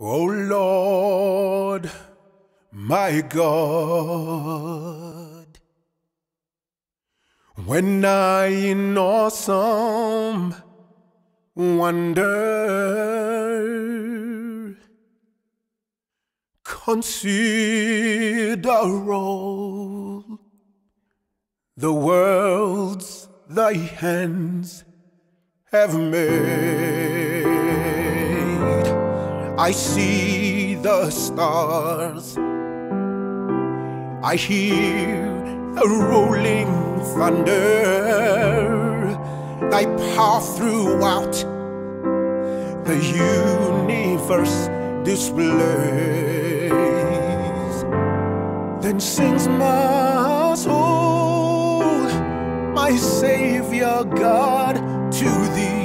O Lord, my God, when I in awesome wonder consider all the worlds thy hands have made. I see the stars. I hear the rolling thunder. Thy power throughout the universe displays. Then sings my soul, my Savior God, to thee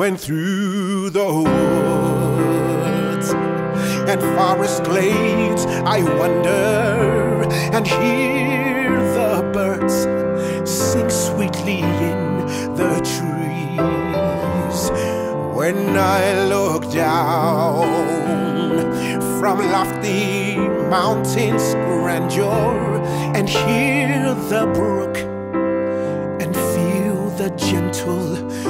When through the woods and forest glades I wander and hear the birds sing sweetly in the trees. When I look down from lofty mountains' grandeur and hear the brook and feel the gentle.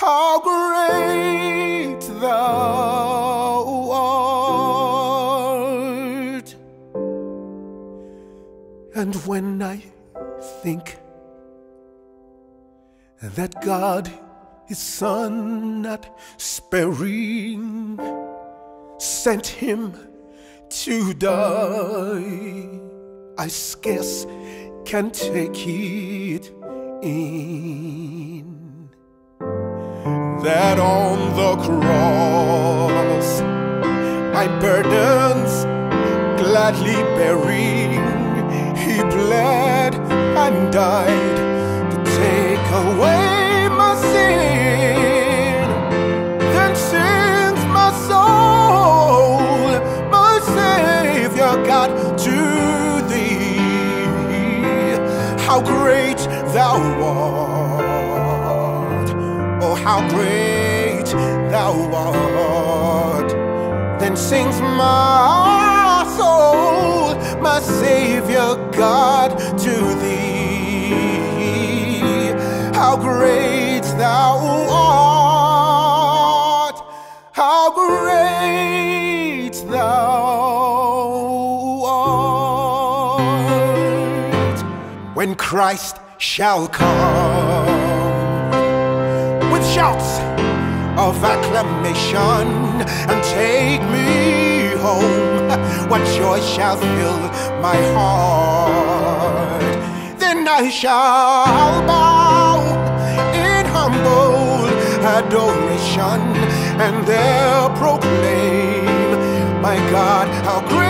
how great thou art. And when I think that God, His Son, not sparing, sent Him to die, I scarce can take it in. That on the cross, my burdens gladly bearing, He bled and died to take away my sin. Then sings my soul, my Savior God, to thee. How great thou art! How great thou art! Then sings my soul, my Savior God, to thee. How great thou art! How great thou art! When Christ shall come shouts of acclamation and take me home. What joy shall fill my heart? Then I shall bow in humble adoration and there proclaim, My God, how great